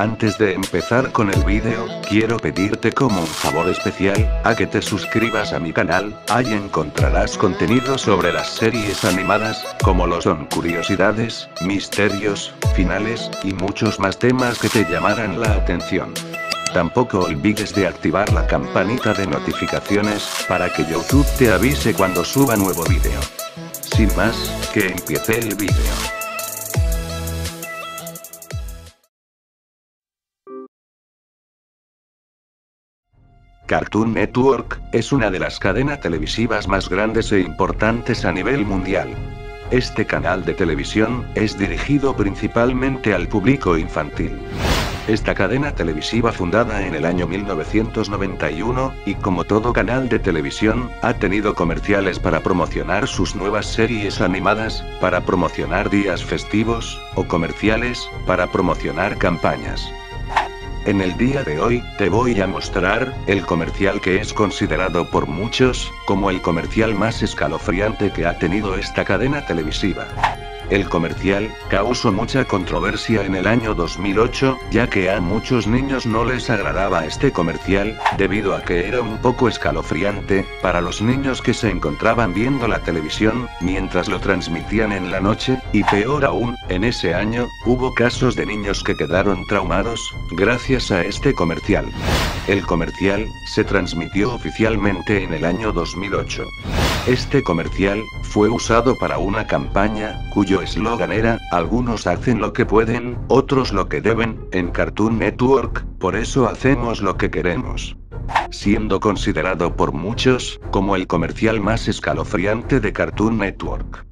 Antes de empezar con el vídeo, quiero pedirte como un favor especial, a que te suscribas a mi canal, ahí encontrarás contenido sobre las series animadas, como lo son curiosidades, misterios, finales, y muchos más temas que te llamarán la atención. Tampoco olvides de activar la campanita de notificaciones, para que YouTube te avise cuando suba nuevo vídeo. Sin más, que empiece el vídeo. Cartoon Network, es una de las cadenas televisivas más grandes e importantes a nivel mundial. Este canal de televisión, es dirigido principalmente al público infantil. Esta cadena televisiva fundada en el año 1991, y como todo canal de televisión, ha tenido comerciales para promocionar sus nuevas series animadas, para promocionar días festivos, o comerciales, para promocionar campañas. En el día de hoy, te voy a mostrar, el comercial que es considerado por muchos, como el comercial más escalofriante que ha tenido esta cadena televisiva. El comercial, causó mucha controversia en el año 2008, ya que a muchos niños no les agradaba este comercial, debido a que era un poco escalofriante, para los niños que se encontraban viendo la televisión, mientras lo transmitían en la noche, y peor aún, en ese año, hubo casos de niños que quedaron traumados, gracias a este comercial. El comercial, se transmitió oficialmente en el año 2008. Este comercial, fue usado para una campaña, cuyo eslogan era, algunos hacen lo que pueden, otros lo que deben, en Cartoon Network, por eso hacemos lo que queremos. Siendo considerado por muchos, como el comercial más escalofriante de Cartoon Network.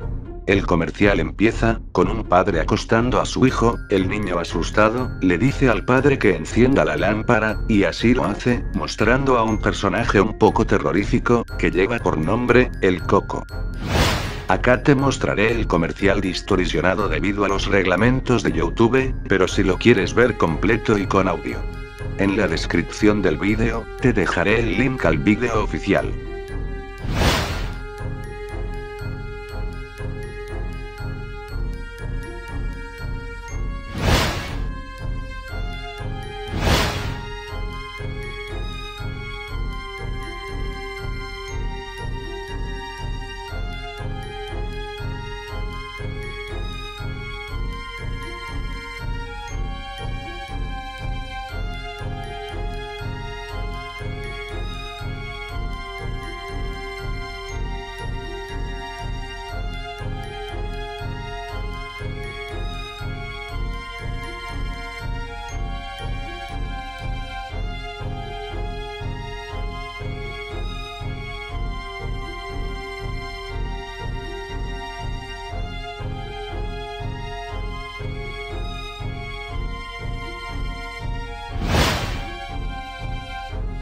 El comercial empieza, con un padre acostando a su hijo, el niño asustado, le dice al padre que encienda la lámpara, y así lo hace, mostrando a un personaje un poco terrorífico, que lleva por nombre, el Coco. Acá te mostraré el comercial distorsionado debido a los reglamentos de YouTube, pero si lo quieres ver completo y con audio. En la descripción del vídeo, te dejaré el link al vídeo oficial.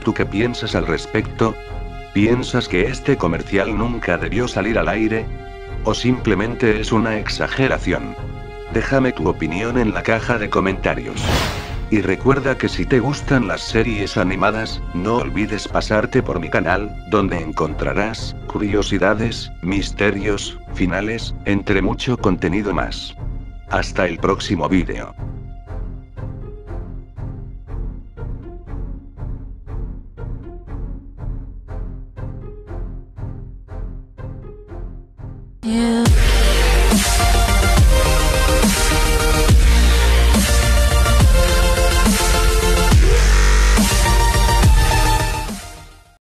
¿Tú qué piensas al respecto? ¿Piensas que este comercial nunca debió salir al aire? ¿O simplemente es una exageración? Déjame tu opinión en la caja de comentarios. Y recuerda que si te gustan las series animadas, no olvides pasarte por mi canal, donde encontrarás curiosidades, misterios, finales, entre mucho contenido más. Hasta el próximo vídeo.